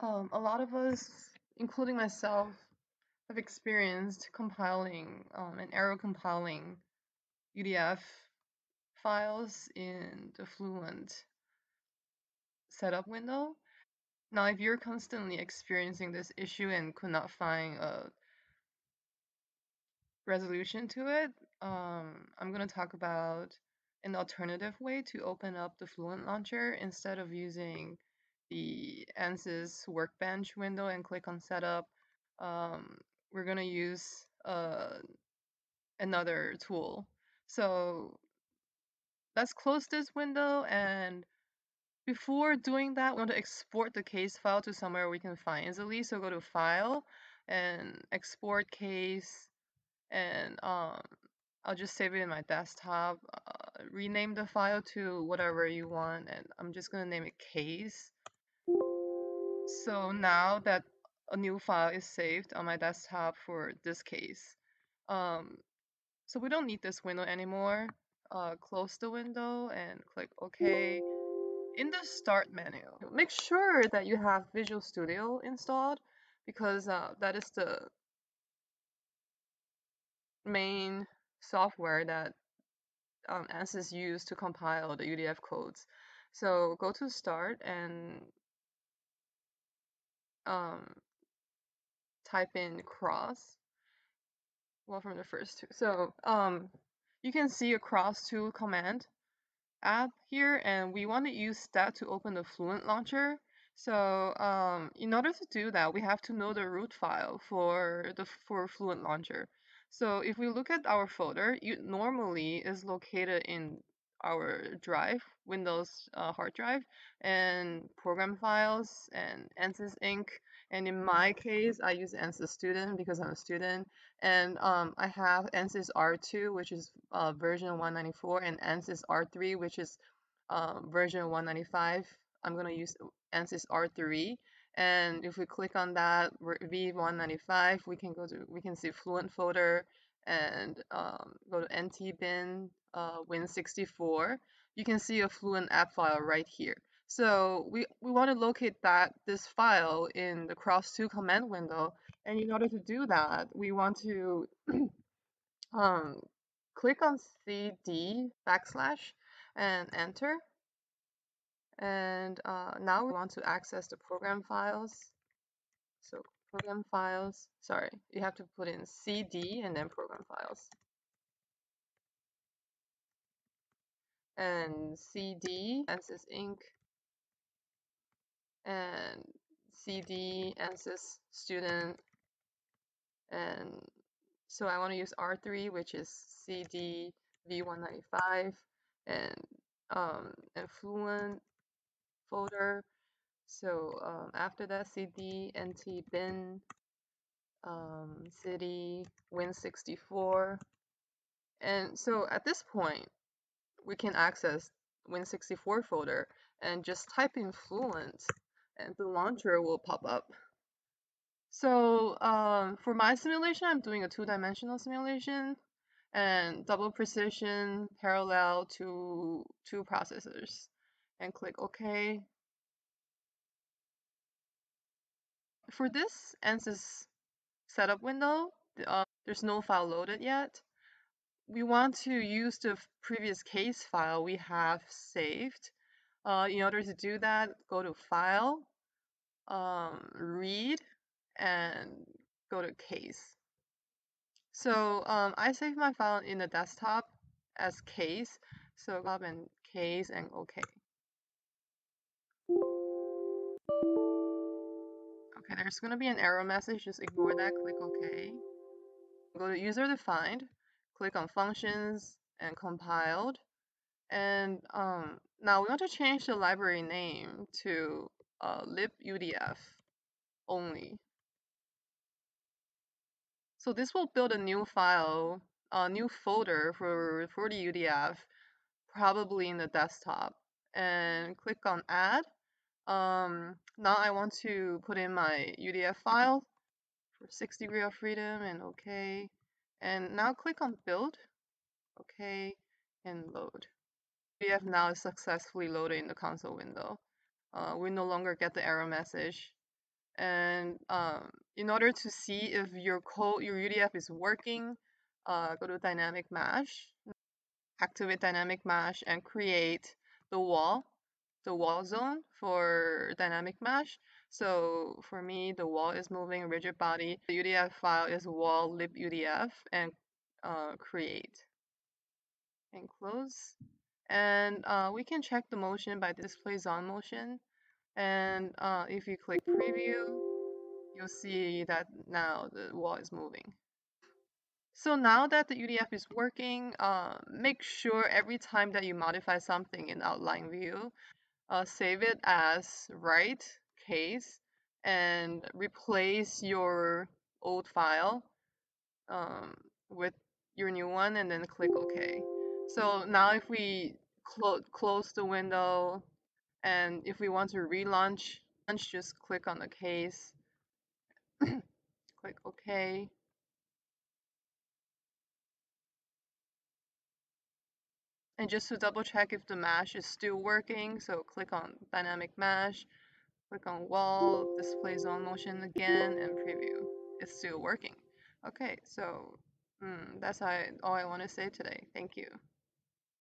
Um, a lot of us, including myself, have experienced compiling um, and error compiling UDF files in the Fluent setup window. Now, if you're constantly experiencing this issue and could not find a resolution to it, um, I'm going to talk about an alternative way to open up the Fluent launcher instead of using the ANSYS workbench window and click on setup. Um, we're going to use uh, another tool. So let's close this window and before doing that, we want to export the case file to somewhere we can find easily. So go to File and Export Case, and um, I'll just save it in my desktop. Uh, rename the file to whatever you want, and I'm just gonna name it Case. So now that a new file is saved on my desktop for this case, um, so we don't need this window anymore. Uh, close the window and click OK in the start menu, make sure that you have Visual Studio installed because uh, that is the main software that um, ANSYS use to compile the UDF codes. So go to start and um, type in cross. Well, from the first two. So um, you can see a cross to command app here and we want to use that to open the Fluent launcher. So um, in order to do that, we have to know the root file for the for Fluent launcher. So if we look at our folder, it normally is located in our drive, Windows uh, hard drive, and program files and ANSYS Inc. And in my case, I use ANSYS Student because I'm a student. And um, I have ANSYS R2, which is uh, version 194, and ANSYS R3, which is uh, version 195. I'm going to use ANSYS R3. And if we click on that V195, we can go to, we can see Fluent folder and um, go to NTBin uh, Win64. You can see a Fluent app file right here. So we, we want to locate that this file in the cross2 command window. And in order to do that, we want to um, click on cd backslash and enter. And uh, now we want to access the program files. So program files, sorry, you have to put in cd and then program files. And cd, ANSYS Inc. and CD ANSYS student. And so I want to use R3 which is CD V195 and um, and Fluent folder. So um, after that CD NT bin um, cd Win64 and so at this point we can access Win64 folder and just type in Fluent and the launcher will pop up. So um, for my simulation, I'm doing a two-dimensional simulation and double precision parallel to two processors and click OK. For this ANSYS setup window, uh, there's no file loaded yet. We want to use the previous case file we have saved. Uh, in order to do that, go to File, um, read and go to case. So um, I save my file in the desktop as case. So go up and case and OK. Okay, there's going to be an error message. Just ignore that. Click OK. Go to user defined. Click on functions and compiled. And um, now we want to change the library name to uh, libudf only. So this will build a new file, a new folder for, for the UDF, probably in the desktop. And click on add. Um, now I want to put in my UDF file for 6 degree of freedom and OK. And now click on build, OK, and load. We have now successfully loaded in the console window. Uh, we no longer get the error message. And um, in order to see if your code, your UDF is working, uh, go to dynamic mesh, activate dynamic mesh and create the wall, the wall zone for dynamic mesh. So for me, the wall is moving rigid body. The UDF file is wall lib UDF and uh, create and close. And uh, we can check the motion by display zone motion. And uh, if you click preview, you'll see that now the wall is moving. So now that the UDF is working, uh, make sure every time that you modify something in outline view, uh, save it as write case and replace your old file um, with your new one and then click OK. So now if we clo close the window and if we want to relaunch, just click on the case, click OK. And just to double check if the mesh is still working, so click on dynamic mesh, click on wall, display zone motion again, and preview. It's still working. Okay, so mm, that's all I, all I want to say today. Thank you.